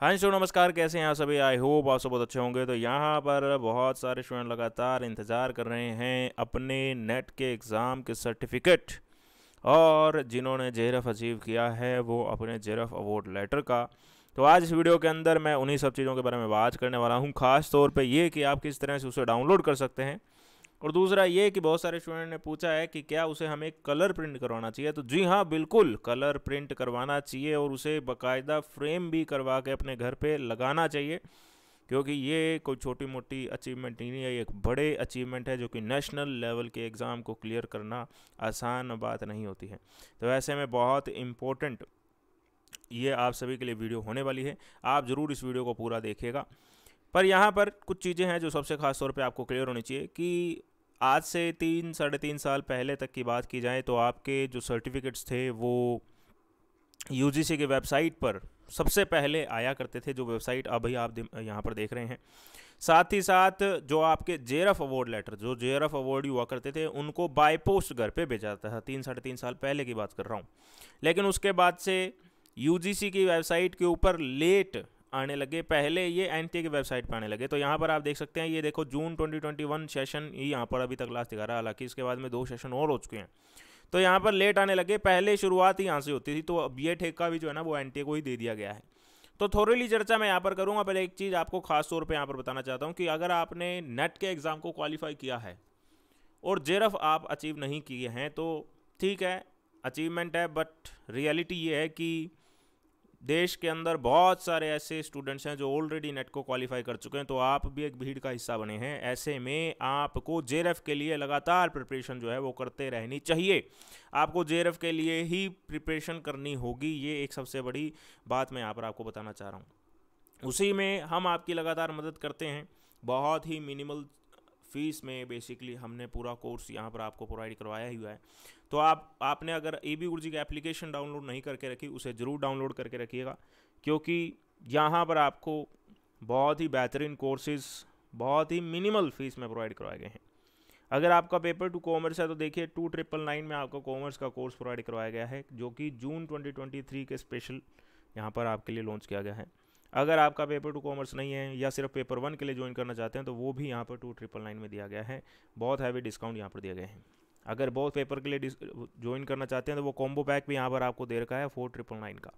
हाँ जी नमस्कार, कैसे हैं आप सभी? आई होप आप सब बहुत अच्छे होंगे। तो यहाँ पर बहुत सारे स्टूडेंट लगातार इंतज़ार कर रहे हैं अपने नेट के एग्ज़ाम के सर्टिफिकेट और जिन्होंने जेरफ अचीव किया है, वो अपने जेरफ अवार्ड लेटर का। तो आज इस वीडियो के अंदर मैं उन्हीं सब चीज़ों के बारे में बात करने वाला हूँ। ख़ास तौर पे ये कि आप किस तरह से उसे डाउनलोड कर सकते हैं। और दूसरा ये कि बहुत सारे स्टूडेंट ने पूछा है कि क्या उसे हमें कलर प्रिंट करवाना चाहिए? तो जी हाँ बिल्कुल कलर प्रिंट करवाना चाहिए और उसे बाकायदा फ्रेम भी करवा के अपने घर पे लगाना चाहिए, क्योंकि ये कोई छोटी मोटी अचीवमेंट नहीं है, ये एक बड़े अचीवमेंट है जो कि नेशनल लेवल के एग्ज़ाम को क्लियर करना आसान बात नहीं होती है। तो ऐसे में बहुत इम्पोर्टेंट ये आप सभी के लिए वीडियो होने वाली है। आप ज़रूर इस वीडियो को पूरा देखिएगा। पर यहाँ पर कुछ चीज़ें हैं जो सबसे ख़ास तौर पे आपको क्लियर होनी चाहिए कि आज से तीन, साढ़े तीन साल पहले तक की बात की जाए तो आपके जो सर्टिफिकेट्स थे वो यू जी सी की वेबसाइट पर सबसे पहले आया करते थे, जो वेबसाइट अभी आप यहाँ पर देख रहे हैं। साथ ही साथ जो आपके जेरफ अवार्ड लेटर जो जेरफ अवार्ड हुआ करते थे, उनको बाय पोस्ट घर पे भेजा जाता था, तीन, साढ़े तीन साल पहले की बात कर रहा हूँ। लेकिन उसके बाद से यूजीसी की वेबसाइट के ऊपर लेट आने लगे, पहले ये एन की वेबसाइट पर आने लगे। तो यहाँ पर आप देख सकते हैं, ये देखो जून 2021 सेशन ही यहाँ पर अभी तक लास्ट दिखा रहा है। हालाँकि इसके बाद में दो सेशन और हो चुके हैं। तो यहाँ पर लेट आने लगे, पहले शुरुआत ही यहाँ से होती थी तो अब ये ठेका भी जो है ना, वो NTA को ही दे दिया गया है। तो थोड़ी चर्चा मैं यहाँ पर करूँगा। पहले एक चीज़ आपको खास तौर पर यहाँ पर बताना चाहता हूँ कि अगर आपने नेट के एग्ज़ाम को क्वालिफाई किया है और जेरफ आप अचीव नहीं किए हैं तो ठीक है अचीवमेंट है बट रियलिटी ये है कि देश के अंदर बहुत सारे ऐसे स्टूडेंट्स हैं जो ऑलरेडी नेट को क्वालिफाई कर चुके हैं तो आप भी एक भीड़ का हिस्सा बने हैं। ऐसे में आपको जे के लिए लगातार प्रिपरेशन जो है वो करते रहनी चाहिए। आपको जे के लिए ही प्रिपरेशन करनी होगी, ये एक सबसे बड़ी बात मैं यहाँ पर आपको बताना चाह रहा हूँ। उसी में हम आपकी लगातार मदद करते हैं, बहुत ही मिनिमल फ़ीस में बेसिकली हमने पूरा कोर्स यहाँ पर आपको प्रोवाइड करवाया हुआ है। तो आप, आपने अगर ए बी गुरजी की एप्लीकेशन डाउनलोड नहीं करके रखी, उसे ज़रूर डाउनलोड करके रखिएगा, क्योंकि यहाँ पर आपको बहुत ही बेहतरीन कोर्सेज बहुत ही मिनिमल फ़ीस में प्रोवाइड करवाए गए हैं। अगर आपका पेपर टू कॉमर्स है तो देखिए टू ट्रिपल नाइन में आपका कॉमर्स का कोर्स प्रोवाइड करवाया गया है, जो कि जून 2023 के स्पेशल यहाँ पर आपके लिए लॉन्च किया गया है। अगर आपका पेपर टू कॉमर्स नहीं है या सिर्फ़ पेपर वन के लिए ज्वाइन करना चाहते हैं तो वो भी यहाँ पर टू ट्रिपल नाइन में दिया गया है। बहुत हैवी डिस्काउंट यहाँ पर दिया गया है। अगर बहुत पेपर के लिए ज्वाइन करना चाहते हैं तो वो कॉम्बो पैक भी यहाँ पर आपको दे रखा है फोर ट्रिपल नाइन का।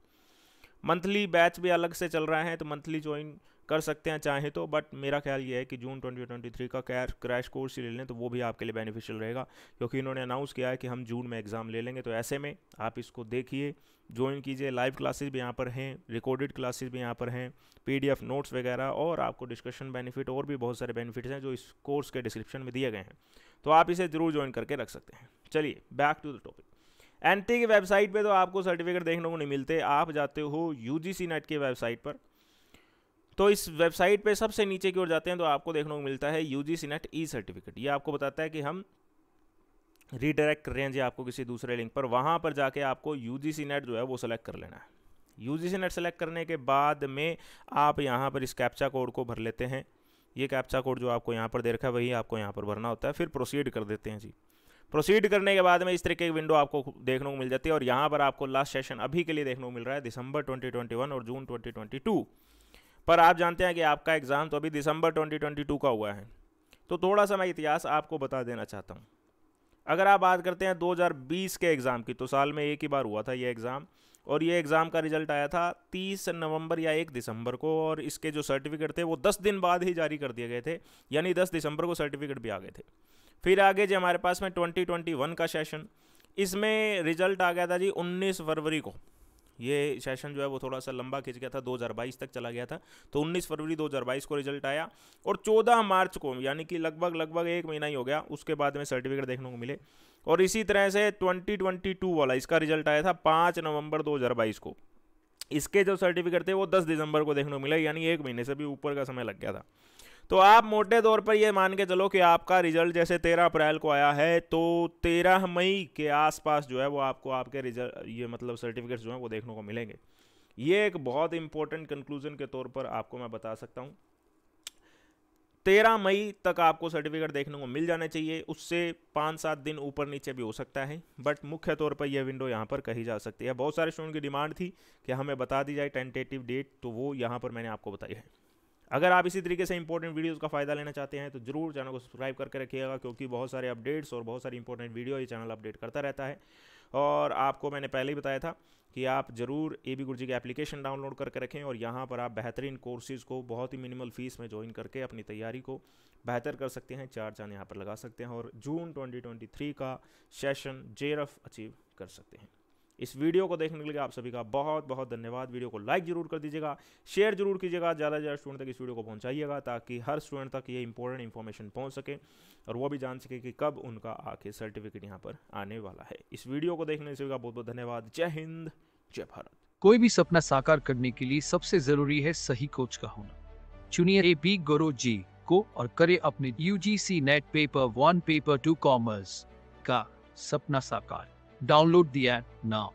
मंथली बैच भी अलग से चल रहा है तो मंथली ज्वाइन कर सकते हैं, चाहे तो बट मेरा ख्याल ये है कि जून 2023 का कैश क्रैश कोर्स ही ले लें तो वो भी आपके लिए बेनिफिशियल रहेगा, क्योंकि इन्होंने अनाउंस किया है कि हम जून में एग्ज़ाम ले लेंगे तो ऐसे में आप इसको देखिए ज्वाइन कीजिए लाइव क्लासेज भी यहाँ पर हैं रिकॉर्डेड क्लासेज भी यहाँ पर हैं पीडीएफ नोट्स वगैरह, और आपको डिस्कशन बेनिफिट और भी बहुत सारे बेनिफिट्स हैं जो इस कोर्स के डिस्क्रिप्शन में दिए गए हैं तो आप इसे ज़रूर ज्वाइन करके रख सकते हैं। चलिए back to the topic N की वेबसाइट पे तो आपको सर्टिफिकेट देखने को नहीं मिलते, आप जाते हो यू जी नेट की वेबसाइट पर तो इस वेबसाइट पे सबसे नीचे की ओर जाते हैं तो आपको देखने को मिलता है U G C NET e certificate ये आपको बताता है कि हम रीडायरेक्ट कर रहे हैं जी आपको किसी दूसरे लिंक पर। वहाँ पर जाके आपको यू जी सी नेट जो है वो सेलेक्ट कर लेना है। U G C NET select करने के बाद में आप यहाँ पर इस कैप्चा कोड को भर लेते हैं। ये कैप्चा कोड जो आपको यहाँ पर दे रखा है, वही आपको यहाँ पर भरना होता है। फिर प्रोसीड कर देते हैं जी। प्रोसीड करने के बाद में इस तरीके की विंडो आपको देखने को मिल जाती है और यहाँ पर आपको लास्ट सेशन अभी के लिए देखने को मिल रहा है, दिसंबर 2021 और जून 2022 पर आप जानते हैं कि आपका एग्ज़ाम तो अभी दिसंबर 2022 का हुआ है। तो थोड़ा सा मैं इतिहास आपको बता देना चाहता हूँ। अगर आप बात करते हैं 2020 के एग्ज़ाम की तो साल में एक ही बार हुआ था ये एग्ज़ाम, और ये एग्ज़ाम का रिज़ल्ट आया था 30 नवंबर या 1 दिसंबर को, और इसके जो सर्टिफिकेट थे वो 10 दिन बाद ही जारी कर दिए गए थे, यानी 10 दिसंबर को सर्टिफिकेट भी आ गए थे। फिर आगे जो हमारे पास में 2021 का सेशन, इसमें रिज़ल्ट आ गया था जी 19 फरवरी को। ये सेशन जो है वो थोड़ा सा लंबा खिंच गया था 2022 तक चला गया था। तो 19 फरवरी 2022 को रिज़ल्ट आया और 14 मार्च को, यानी कि लगभग लगभग एक महीना ही हो गया, उसके बाद में सर्टिफिकेट देखने को मिले। और इसी तरह से 2022 वाला इसका रिज़ल्ट आया था 5 नवंबर 2022 को। इसके जो सर्टिफिकेट थे वो 10 दिसंबर को देखने को मिले, यानी एक महीने से भी ऊपर का समय लग गया था। तो आप मोटे तौर पर ये मान के चलो कि आपका रिज़ल्ट जैसे तेरह अप्रैल को आया है तो तेरह मई के आसपास जो है वो आपको आपके रिज़ल्ट, ये मतलब सर्टिफिकेट्स जो हैं वो देखने को मिलेंगे। ये एक बहुत इंपॉर्टेंट कंक्लूजन के तौर पर आपको मैं बता सकता हूँ। तेरह मई तक आपको सर्टिफिकेट देखने को मिल जाने चाहिए, उससे पाँच सात दिन ऊपर नीचे भी हो सकता है बट मुख्य तौर पर यह विंडो यहाँ पर कही जा सकती है। बहुत सारे स्टूडेंट की डिमांड थी कि हमें बता दी जाए टेंटेटिव डेट तो वो यहाँ पर मैंने आपको बताई है। अगर आप इसी तरीके से इंपॉर्टेंट वीडियोस का फ़ायदा लेना चाहते हैं तो ज़रूर चैनल को सब्सक्राइब करके रखिएगा, क्योंकि बहुत सारे अपडेट्स और बहुत सारी इंपॉर्टेंट वीडियो ये चैनल अपडेट करता रहता है। और आपको मैंने पहले ही बताया था कि आप ज़रूर ए बी गुरजी की एप्लीकेशन डाउनलोड करके रखें और यहाँ पर आप बेहतरीन कोर्सेज़ को, बहुत ही मिनिमल फ़ीस में ज्वाइन करके अपनी तैयारी को बेहतर कर सकते हैं, चार चाँद यहाँ पर लगा सकते हैं और जून 2023 का सेशन जेरफ अचीव कर सकते हैं। इस वीडियो को देखने के लिए आप सभी का बहुत बहुत धन्यवाद। वीडियो को लाइक ज़रूर कर दीजिएगा शेयर ज़रूर कीजिएगा, ज़्यादा से ज़्यादा स्टूडेंट तक इस वीडियो को पहुंचाइएगा ताकि हर स्टूडेंट तक ये इंपॉर्टेंट इन्फॉर्मेशन पहुँच सके और वो भी जान सके कि कब उनका आके सर्टिफिकेट यहाँ पर आने वाला है। इस वीडियो को देखने से बहुत बहुत धन्यवाद। जय हिंद, जय भारत। कोई भी सपना साकार करने के लिए सबसे ज़रूरी है सही कोच का होना। चुनिए ए बी गुरु जी को और करे अपने UGC NET paper one paper two commerce का सपना साकार। डाउनलोड दिया नाउ